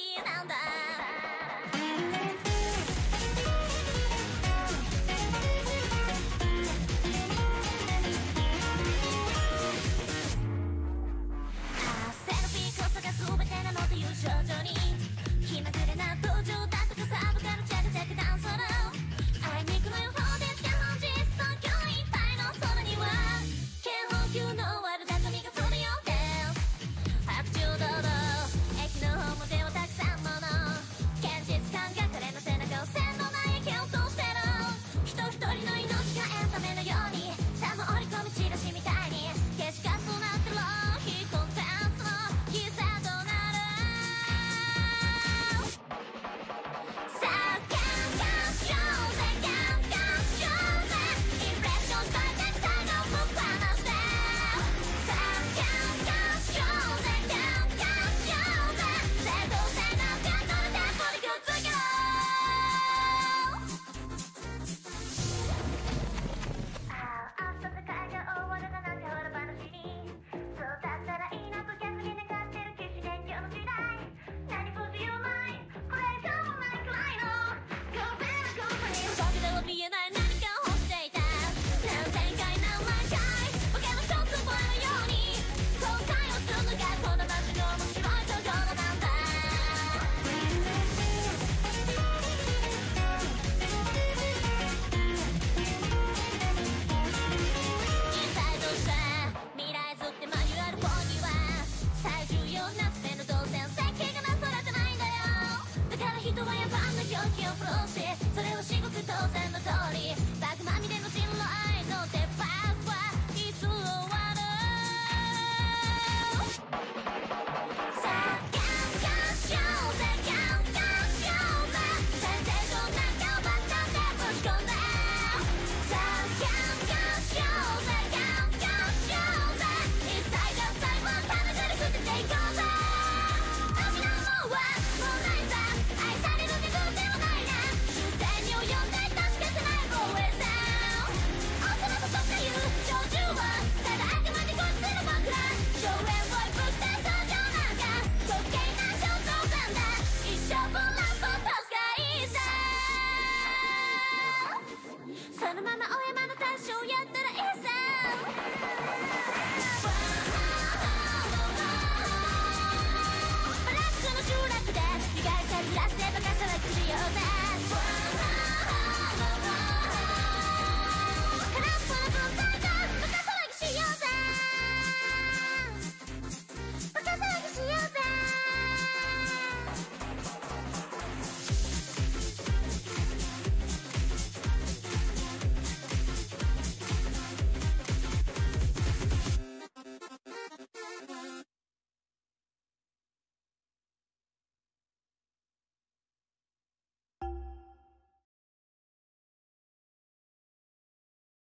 日なんだ あのままお山のをやったらいいさブラックの集落で被害者にらしてバカ騒くしようぜ